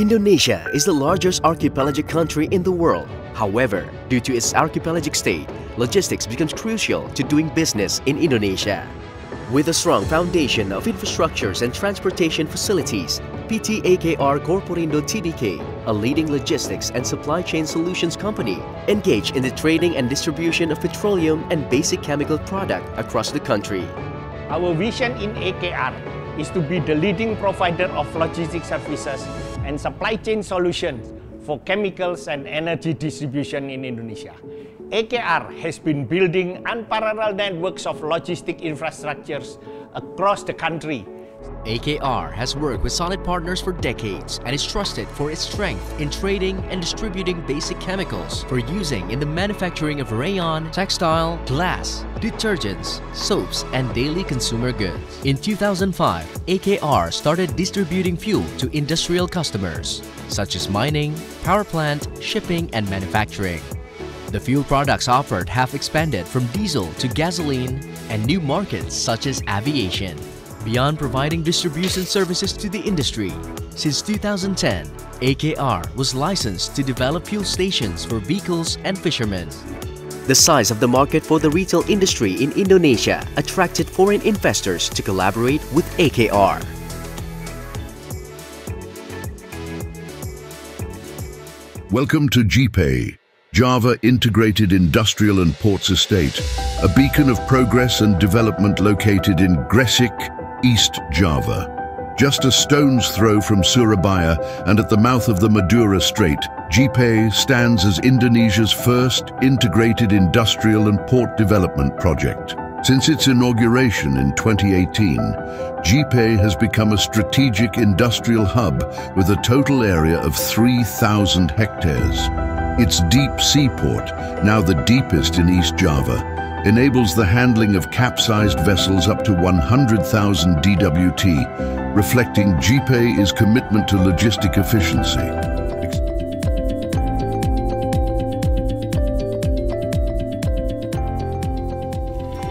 Indonesia is the largest archipelagic country in the world. However, due to its archipelagic state, logistics becomes crucial to doing business in Indonesia. With a strong foundation of infrastructures and transportation facilities, PT AKR Corporindo Tbk, a leading logistics and supply chain solutions company, engaged in the trading and distribution of petroleum and basic chemical product across the country. Our vision in AKR is to be the leading provider of logistics services and supply chain solutions for chemicals and energy distribution in Indonesia. AKR has been building unparalleled networks of logistic infrastructures across the country. AKR has worked with solid partners for decades and is trusted for its strength in trading and distributing basic chemicals for using in the manufacturing of rayon, textile, glass, detergents, soaps, and daily consumer goods. In 2005, AKR started distributing fuel to industrial customers, such as mining, power plant, shipping, and manufacturing. The fuel products offered have expanded from diesel to gasoline and new markets such as aviation. Beyond providing distribution services to the industry, since 2010, AKR was licensed to develop fuel stations for vehicles and fishermen. The size of the market for the retail industry in Indonesia attracted foreign investors to collaborate with AKR. Welcome to JIIPE, Java Integrated Industrial and Ports Estate, a beacon of progress and development located in Gresik, East Java. Just a stone's throw from Surabaya and at the mouth of the Madura Strait, JIIPE stands as Indonesia's first integrated industrial and port development project. Since its inauguration in 2018, JIIPE has become a strategic industrial hub with a total area of 3,000 hectares. Its deep seaport, now the deepest in East Java, enables the handling of Capesize vessels up to 100,000 DWT, reflecting JIIPE's commitment to logistic efficiency.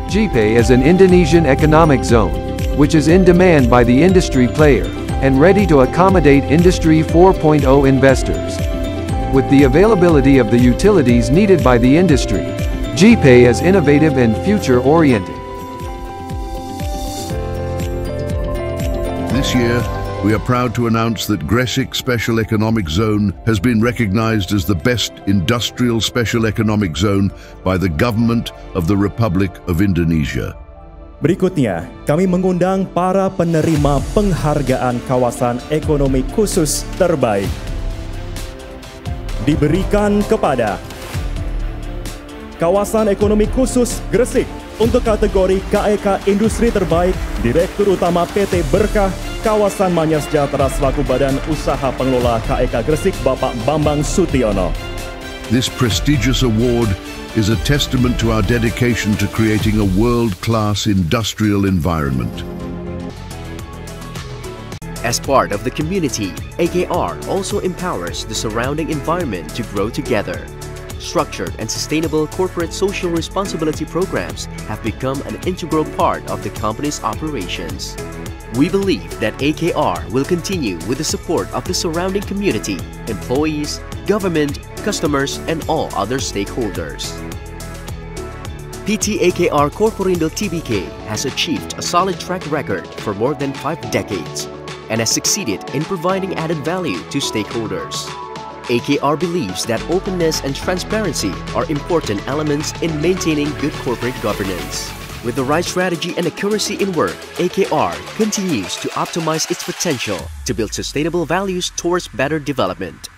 JIIPE is an Indonesian economic zone, which is in demand by the industry player, and ready to accommodate Industry 4.0 investors. With the availability of the utilities needed by the industry, JIIPE is innovative and future-oriented. This year, we are proud to announce that Gresik Special Economic Zone has been recognized as the best industrial special economic zone by the government of the Republic of Indonesia. Berikutnya, kami mengundang para penerima penghargaan kawasan ekonomi khusus terbaik diberikan kepada Kawasan Ekonomi Khusus Gresik untuk kategori KEK e Industri Terbaik Direktur Utama PT Berkah Kawasan Manya Sejahtera selaku Badan Usaha Pengelola KEK e Gresik Bapak Bambang Sutiono. This prestigious award is a testament to our dedication to creating a world-class industrial environment. As part of the community, AKR also empowers the surrounding environment to grow together. Structured and sustainable corporate social responsibility programs have become an integral part of the company's operations. We believe that AKR will continue with the support of the surrounding community, employees, government, customers, and all other stakeholders. PT AKR Corporindo Tbk has achieved a solid track record for more than five decades and has succeeded in providing added value to stakeholders. AKR believes that openness and transparency are important elements in maintaining good corporate governance. With the right strategy and accuracy in work, AKR continues to optimize its potential to build sustainable values towards better development.